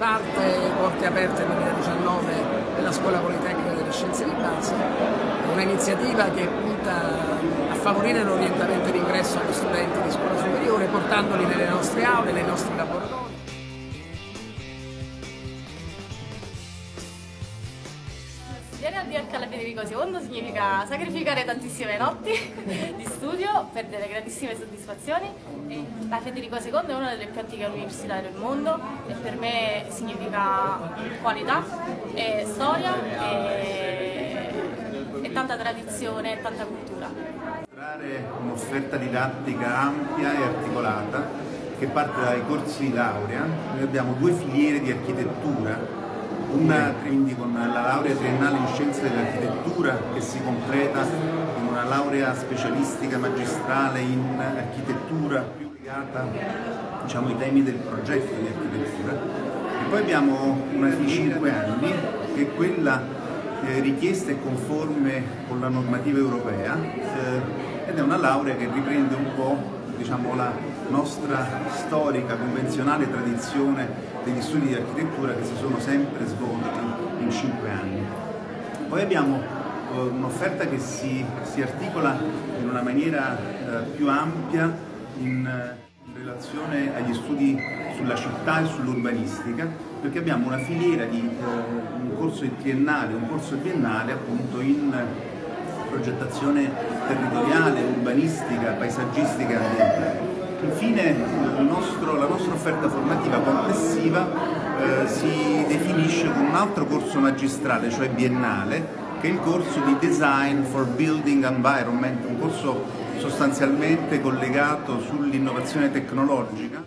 riparte Porte Aperte 2019 della Scuola Politecnica delle Scienze di Base, un'iniziativa che punta a favorire l'orientamento d'ingresso agli studenti di scuola superiore portandoli nelle nostre aule, nei nostri laboratori. DH alla Federico II significa sacrificare tantissime notti di studio per delle grandissime soddisfazioni. E la Federico II è una delle più antiche università del mondo e per me significa qualità, e storia e, e tanta tradizione e tanta cultura. Un'offerta didattica ampia e articolata che parte dai corsi di laurea. Noi abbiamo due filiere di architettura una quindi con la laurea triennale in scienze dell'architettura che si completa in una laurea specialistica magistrale in architettura più legata diciamo, ai temi del progetto di architettura. E poi abbiamo una di 5 anni che è quella eh, richiesta e conforme con la normativa europea eh, ed è una laurea che riprende un po' diciamo, la nostra storica, convenzionale tradizione degli studi di architettura che si sono sempre svolti in cinque anni. Poi abbiamo eh, un'offerta che si, si, articola in una maniera eh, più ampia in, relazione agli studi sulla città e sull'urbanistica, perché abbiamo una filiera di eh, un corso triennale, un corso biennale appunto in progettazione territoriale, urbanistica, paesaggistica e ambientale. Infine nostro, la nostra offerta formativa complessiva eh, si definisce con un altro corso magistrale, cioè biennale, che è il corso di Design for Building Environment, un corso sostanzialmente collegato sull'innovazione tecnologica.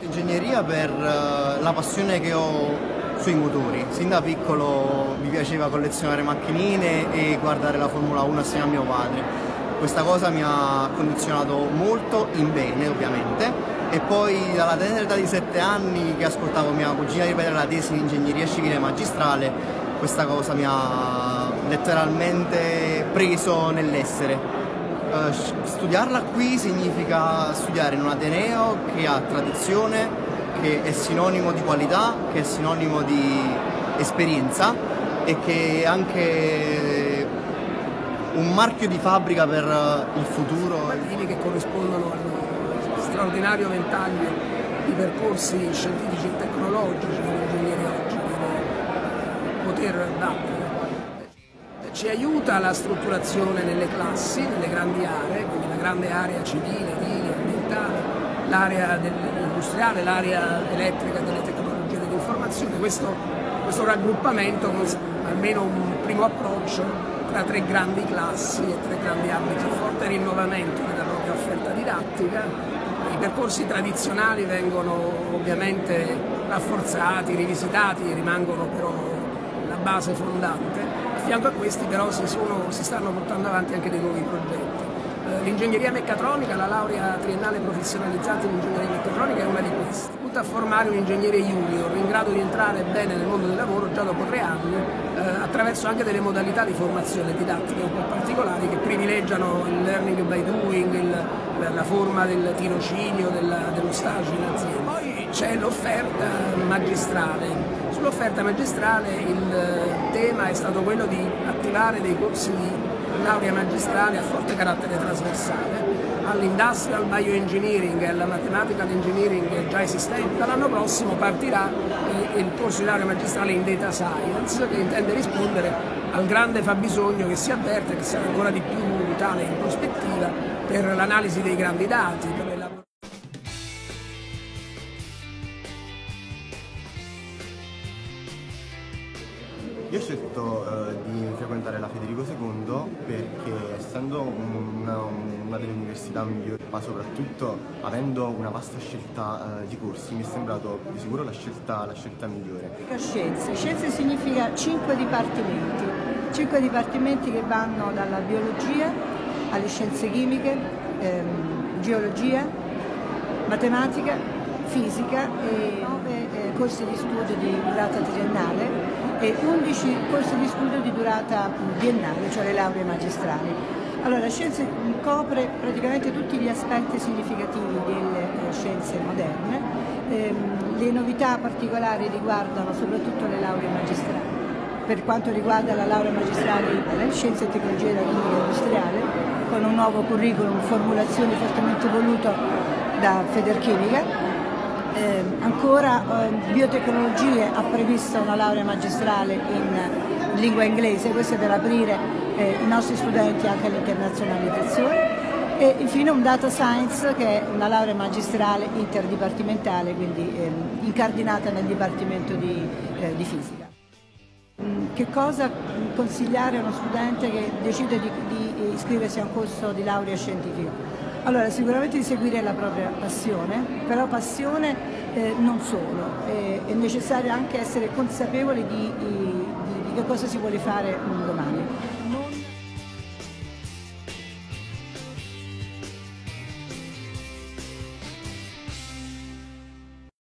Ingegneria per eh, la passione che ho sui motori. Sin da piccolo mi piaceva collezionare macchinine e guardare la Formula 1 assieme a mio padre. Questa cosa mi ha condizionato molto in bene ovviamente e poi dalla tenera età di 7 anni che ascoltavo mia cugina ripetere la tesi di ingegneria civile magistrale, questa cosa mi ha letteralmente preso nell'essere. Uh, studiarla qui significa studiare in un Ateneo che ha tradizione, che è sinonimo di qualità, che è sinonimo di esperienza e che è anche un marchio di fabbrica per il futuro. Bambini che corrispondono allo straordinario ventaglio di percorsi scientifici e tecnologici che l'ingegnere oggi deve poter battere. Ci aiuta la strutturazione nelle classi, nelle grandi aree, quindi la grande area civile, edile, ambientale, l'area industriale, l'area elettrica delle tecnologie dell'informazione. Questo, questo raggruppamento con almeno un primo approccio tra tre grandi classi e tre grandi ambiti, forte rinnovamento della propria offerta didattica. I percorsi tradizionali vengono ovviamente rafforzati, rivisitati, rimangono però la base fondante. A fianco a questi però si, sono, si stanno portando avanti anche dei nuovi progetti. Eh, l'ingegneria meccatronica, la laurea triennale professionalizzata in ingegneria meccatronica è una di queste. Tutta a formare un ingegnere junior in grado di entrare bene nel mondo del lavoro già dopo tre anni eh, attraverso anche delle modalità di formazione didattica un po' particolari che privilegiano il learning by doing, il, la forma del tirocinio, della, dello stage in azienda. Poi c'è l'offerta magistrale. Sull'offerta magistrale il tema è stato quello di attivare dei corsi di laurea magistrale a forte carattere trasversale all'industrial bioengineering e alla mathematical engineering già esistente. Dall'anno prossimo partirà il corso di laurea magistrale in data science che intende rispondere al grande fabbisogno che si avverte, che sarà ancora di più tale in prospettiva, per l'analisi dei grandi dati, Io ho scelto eh, di frequentare la Federico II perché essendo una, una, delle università migliori, ma soprattutto avendo una vasta scelta eh, di corsi, mi è sembrato di sicuro la scelta, la scelta migliore. Scienze. Scienze significa cinque dipartimenti, cinque dipartimenti che vanno dalla biologia alle scienze chimiche, ehm, geologia, matematica, fisica e nove eh, corsi di studio di durata triennale e 11 corsi di studio di durata biennale, cioè le lauree magistrali. Allora, scienze copre praticamente tutti gli aspetti significativi delle scienze moderne. Ehm, le novità particolari riguardano soprattutto le lauree magistrali. Per quanto riguarda la laurea magistrale in Scienze e Tecnologie della Chimica Industriale, con un nuovo curriculum, formulazione fortemente voluto da Federchimica, eh, ancora eh, biotecnologie ha previsto una laurea magistrale in lingua inglese, questo è per aprire eh, i nostri studenti anche all'internazionalizzazione e infine un data science che è una laurea magistrale interdipartimentale, quindi ehm, incardinata nel dipartimento di, eh, di fisica. Mm, che cosa consigliare a uno studente che decide di, di iscriversi a un corso di laurea scientifica? Allora, sicuramente di seguire la propria passione, però passione eh, non solo, eh, è necessario anche essere consapevoli di, di, di, che cosa si vuole fare domani. Non